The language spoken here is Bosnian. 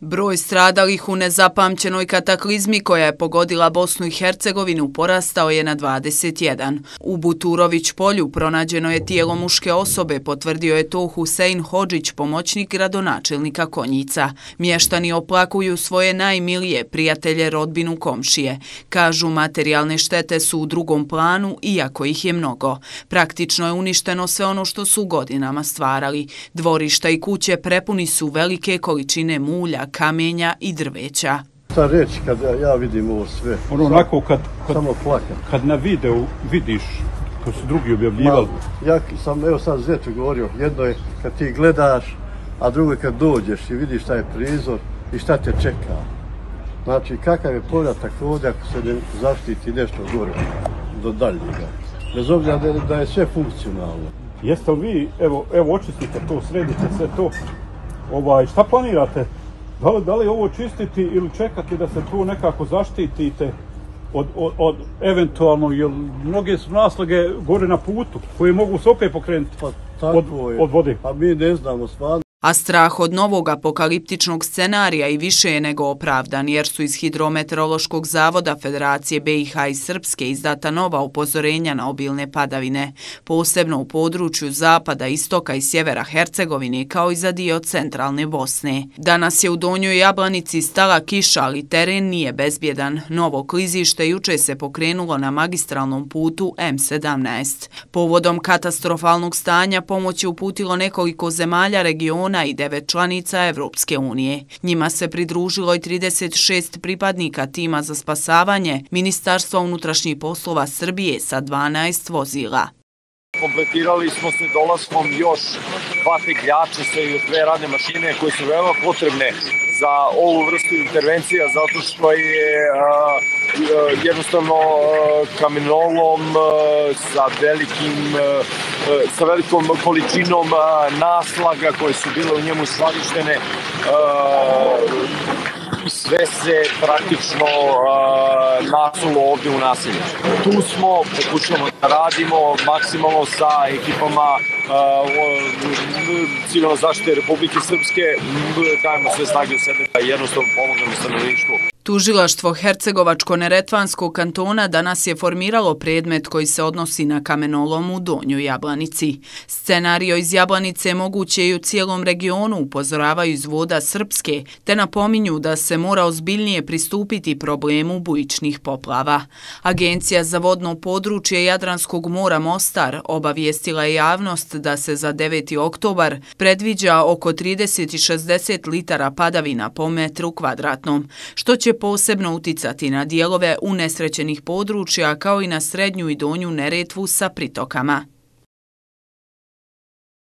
Broj stradalih u nezapamćenoj kataklizmi koja je pogodila Bosnu i Hercegovinu porastao je na 21. U Buturović polju pronađeno je tijelo muške osobe, potvrdio je to Husein Hođić, pomoćnik gradonačelnika Konjica. Mještani oplakuju svoje najmilije prijatelje rodbinu komšije. Kažu materijalne štete su u drugom planu, iako ih je mnogo. Praktično je uništeno sve ono što su godinama stvarali. Dvorišta i kuće prepuni su velike količine mulja, kamenja i drveća. Ta reći kad ja vidim ovo sve, ono onako kad, kad, samo plakat. kad na videu vidiš ko su drugi objavljivali. Ja sam, evo sad Zetu govorio, jedno je kad ti gledaš, a drugo je kad dođeš i vidiš šta je prizor i šta te čeka. Znači, kakav je povratak ovdje ako se ne zaštiti nešto gore do daljnjega. Bez obzira da, da je sve funkcionalno. Jeste li vi, evo, evo očistite to, sredite sve to, ovaj, šta planirate Da li, da li ovo čistiti ili čekati da se tu nekako zaštitite od, od, od eventualno, jer mnoge su naslage gore na putu koje mogu se opet pokrenuti pa, od, od vode. Pa mi ne znamo stvarno. A strah od novog apokaliptičnog scenarija i više je nego opravdan, jer su iz Hidrometeorološkog zavoda Federacije BiH i Srpske izdata nova upozorenja na obilne padavine, posebno u području zapada, istoka i sjevera Hercegovine, kao i za dio centralne Bosne. Danas je u Donjoj Jablanici stala kiša, ali teren nije bezbjedan. Novo klizište juče se pokrenulo na magistralnom putu M17. Povodom katastrofalnog stanja pomoć je uputilo nekoliko zemalja regiona regiona i devet članica Evropske unije. Njima se pridružilo i 36 pripadnika tima za spasavanje Ministarstva unutrašnjih poslova Srbije sa 12 vozila. Kompletirali smo se dolaskom još dva tegljača sa još dve radne mašine koje su veoma potrebne za ovu vrstu intervencija zato što je a, jednostavno kamenolom sa velikim sa velikom količinom naslaga koje su bile u njemu skladištene sve se praktično uh, nasulo ovdje u nasilju. Tu smo, pokušamo radimo maksimalno sa ekipama civilno zaštite Republike Srpske, dajemo sve snage u sebe da jednostavno pomognemo stanovništvu. Tužilaštvo Hercegovačko-Neretvanskog kantona danas je formiralo predmet koji se odnosi na kamenolom u Donjoj Jablanici. Scenario iz Jablanice moguće i u cijelom regionu upozoravaju iz voda Srpske, te napominju da se mora ozbiljnije pristupiti problemu bujičnih poplava. Agencija za vodno područje Jadranskog mora Mostar obavijestila je javnost da se za 9. oktobar predviđa oko 30-60 litara padavina po metru kvadratnom, što će posebno uticati na dijelove unesrećenih područja kao i na srednju i donju neretvu sa pritokama.